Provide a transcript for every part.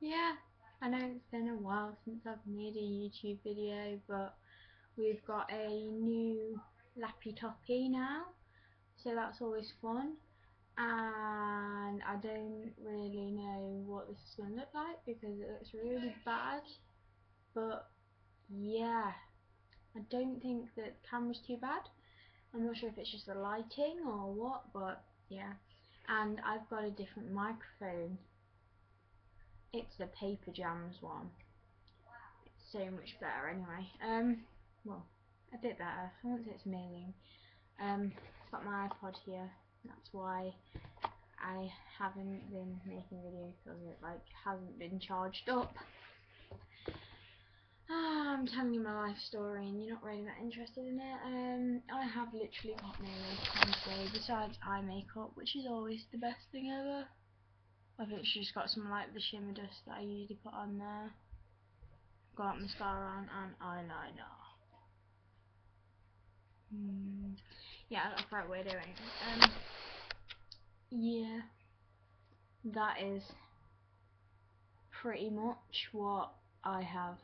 yeah, I know it's been a while since I've made a YouTube video, but we've got a new Lappy Toppy now, so that's always fun. And I don't really know what this is going to look like because it looks really bad, but yeah, I don't think that the camera's too bad. I'm not sure if it's just the lighting or what, but yeah. And I've got a different microphone it's the Paper Jams one. It's so much better anyway. Um, well, a bit better. I won't say it's amazing. Um, I've got my iPod here. That's why I haven't been making videos because it like hasn't been charged up. Ah, I'm telling you my life story and you're not really that interested in it. Um, I have literally got no makeup today besides eye makeup, which is always the best thing ever. I've literally just got some like the shimmer dust that I usually put on there. Got mascara on and eyeliner. Hmm. Yeah, that's the right way doing. Um, yeah, that is pretty much what I have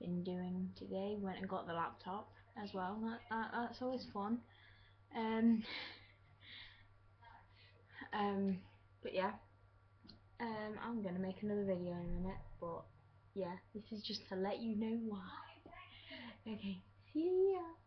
been doing today. Went and got the laptop as well. That, that that's always fun. Um, um, but yeah, um, I'm gonna make another video in a minute, but yeah, this is just to let you know why. Okay, see ya.